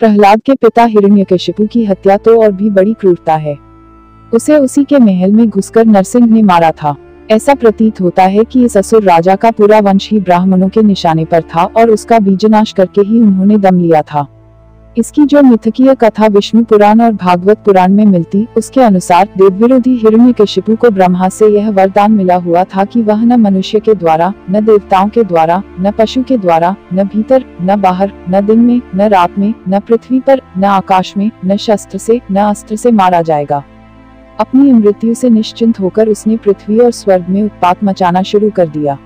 प्रहलाद के पिता हिरण्यकशिपु की हत्या तो और भी बड़ी क्रूरता है। उसे उसी के महल में घुसकर नरसिंह ने मारा था। ऐसा प्रतीत होता है कि इस असुर राजा का पूरा वंश ही ब्राह्मणों के निशाने पर था और उसका बीजनाश करके ही उन्होंने दम लिया था। इसकी जो मिथकीय कथा विष्णु पुराण और भागवत पुराण में मिलती, उसके अनुसार देव विरोधी हिरण्य शिपु को ब्रह्मा से यह वरदान मिला हुआ था कि वह न मनुष्य के द्वारा, न देवताओं के द्वारा, न पशु के द्वारा, न भीतर, न बाहर, न दिन में, न रात में, न पृथ्वी पर, न आकाश में, न शस्त्र से, न अस्त्र से मारा जाएगा। अपनी मृत्यु से निश्चिंत होकर उसने पृथ्वी और स्वर्ग में उत्पात मचाना शुरू कर दिया।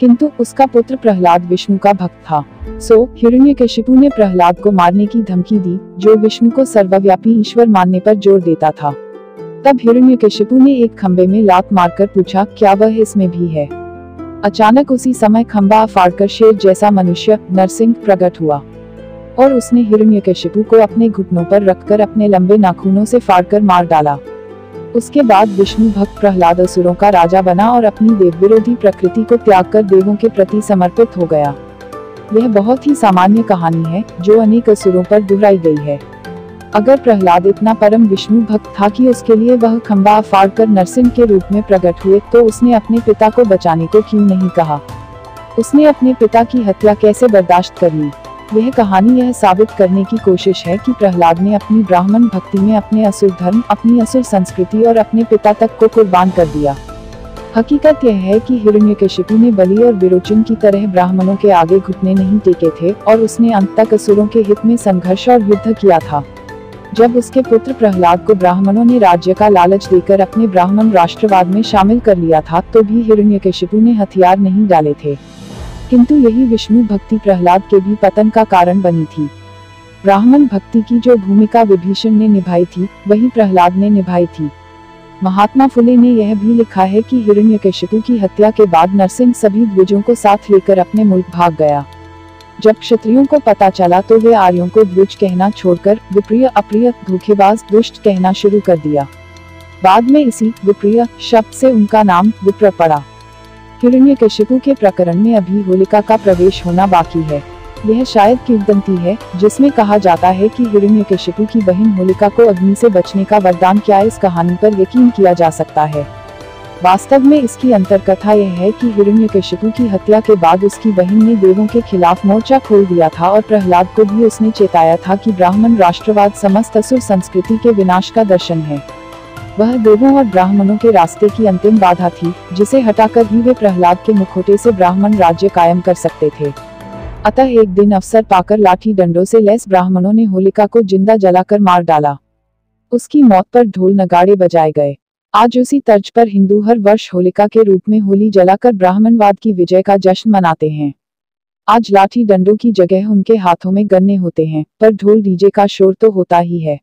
किंतु उसका पुत्र प्रहलाद विष्णु का भक्त था। सो, हिरण्यकशिपु ने प्रहलाद को मारने की धमकी दी, जो विष्णु को सर्वव्यापी ईश्वर मानने पर ज़ोर देता था। तब हिरण्यकशिपु ने एक खम्बे में लात मारकर पूछा, क्या वह इसमें भी है? अचानक उसी समय खम्बा फाड़कर शेर जैसा मनुष्य, नरसिंह, प्रकट हुआ। और उसने हिरण्यकशिपु को अपने घुटनों पर रखकर अपने लंबे नाखूनों से फाड़कर मार डाला। उसके बाद विष्णु भक्त प्रहलाद असुरों का राजा बना और अपनी देव विरोधी प्रकृति को त्याग कर देवों के प्रति समर्पित हो गया। यह बहुत ही सामान्य कहानी है, जो अनेक असुरों पर दोहराई गई है। अगर प्रहलाद इतना परम विष्णु भक्त था कि उसके लिए वह खम्बा फाड़ कर नरसिंह के रूप में प्रकट हुए तो उसने अपने पिता को बचाने को क्यों नहीं कहा? उसने अपने पिता की हत्या कैसे बर्दाश्त कर ली? यह कहानी यह साबित करने की कोशिश है कि प्रहलाद ने अपनी ब्राह्मण भक्ति में अपने असुर धर्म, अपनी असुर संस्कृति और अपने पिता तक को कुर्बान कर दिया। हकीकत यह है कि हिरण्यकशिपु ने बलि और विरोचन की तरह ब्राह्मणों के आगे घुटने नहीं टेके थे और उसने अंत तक असुरों के हित में संघर्ष और युद्ध किया था। जब उसके पुत्र प्रहलाद को ब्राह्मणों ने राज्य का लालच देकर अपने ब्राह्मण राष्ट्रवाद में शामिल कर लिया था तो भी हिरण्यकशिपु ने हथियार नहीं डाले थे। किंतु यही विष्णु भक्ति प्रहलाद के भी पतन का कारण बनी थी। ब्राह्मण भक्ति की जो भूमिका विभीषण ने निभाई थी, वही प्रहलाद ने निभाई थी। महात्मा फुले ने यह भी लिखा है कि हिरण्यकशिपु की हत्या के बाद नरसिंह सभी द्विजों को साथ लेकर अपने मुल्क भाग गया। जब क्षत्रियों को पता चला तो वे आर्यों को द्विज कहना छोड़कर विप्रिय अप्रिय धोखेबाज दुष्ट कहना शुरू कर दिया। बाद में इसी विप्रिय शब्द से उनका नाम विप्र पड़ा। हिरण्यकशिपु के प्रकरण में अभी होलिका का प्रवेश होना बाकी है। यह शायद किवदंती है, जिसमें कहा जाता है कि हिरण्यकशिपु की बहन होलिका को अग्नि से बचने का वरदान क्या इस कहानी पर यकीन किया जा सकता है? वास्तव में इसकी अंतरकथा यह है कि हिरण्यकशिपु की हत्या के बाद उसकी बहन ने देवों के खिलाफ मोर्चा खोल दिया था और प्रहलाद को भी उसने चेताया था कि ब्राह्मण राष्ट्रवाद समस्त असुर संस्कृति के विनाश का दर्शन है। वह देवों और ब्राह्मणों के रास्ते की अंतिम बाधा थी, जिसे हटाकर ही वे प्रहलाद के मुखोटे से ब्राह्मण राज्य कायम कर सकते थे। अतः एक दिन अवसर पाकर लाठी डंडों से लैस ब्राह्मणों ने होलिका को ज़िंदा जलाकर मार डाला। उसकी मौत पर ढोल नगाड़े बजाए गए। आज उसी तर्ज पर हिंदू हर वर्ष होलिका के रूप में होली जलाकर ब्राह्मणवाद की विजय का जश्न मनाते हैं। आज लाठी डंडों की जगह उनके हाथों में गन्ने होते हैं, पर ढोल डीजे का शोर तो होता ही है।